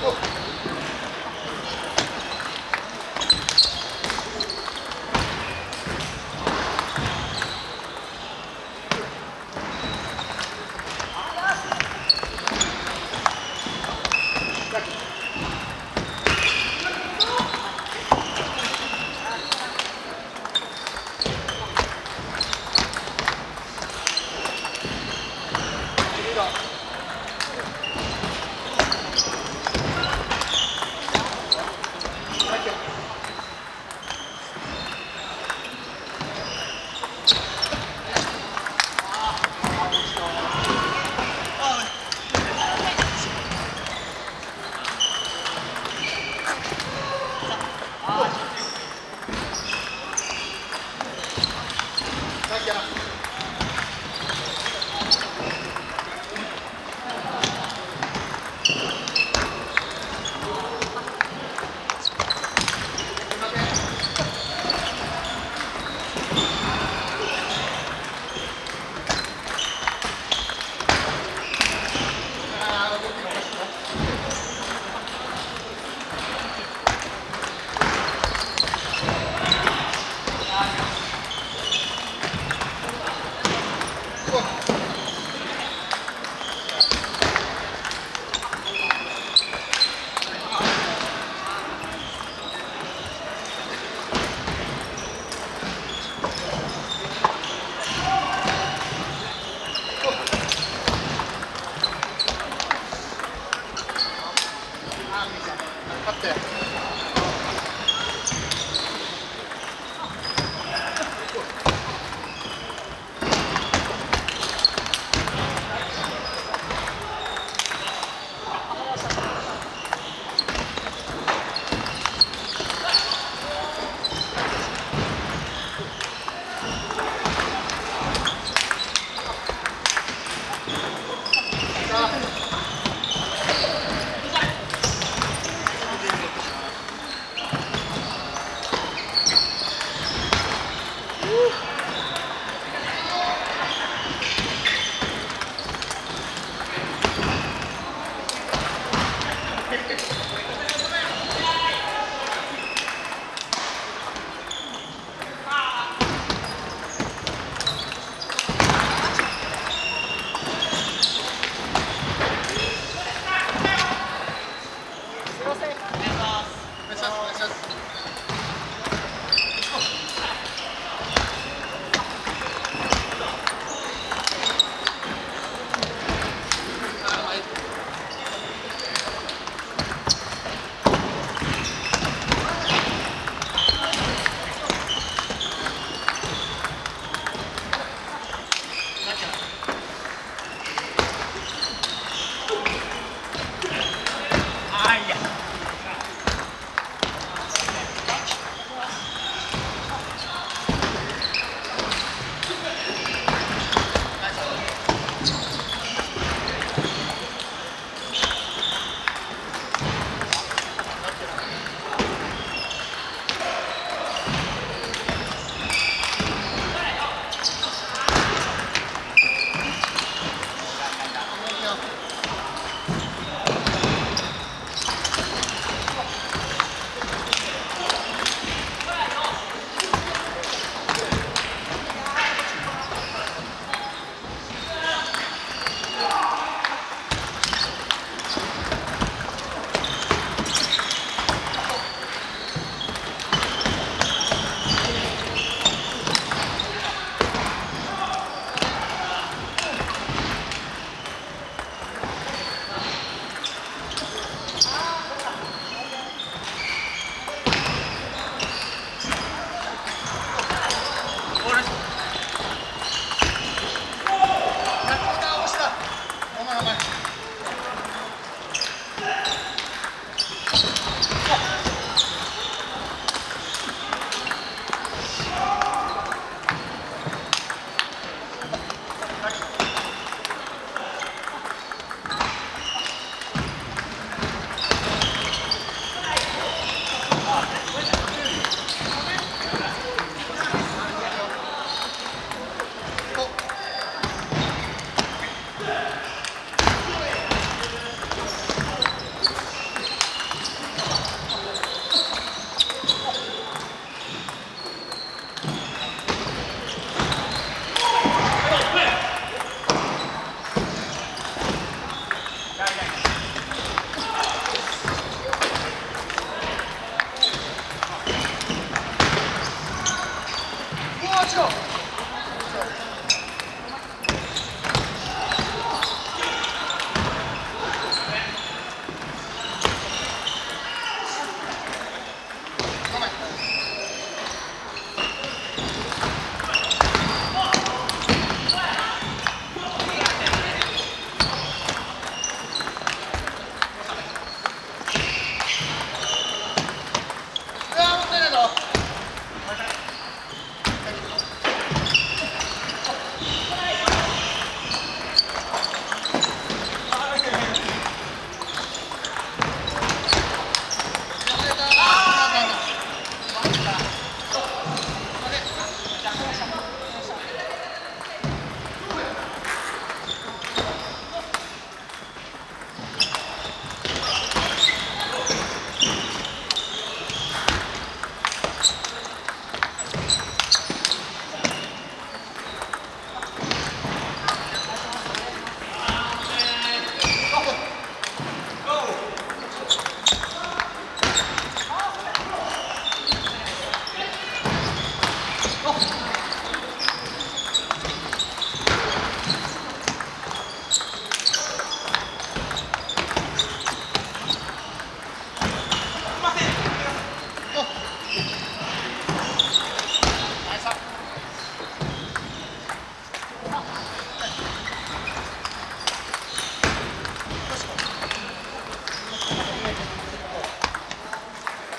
Go. Thanks.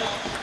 네.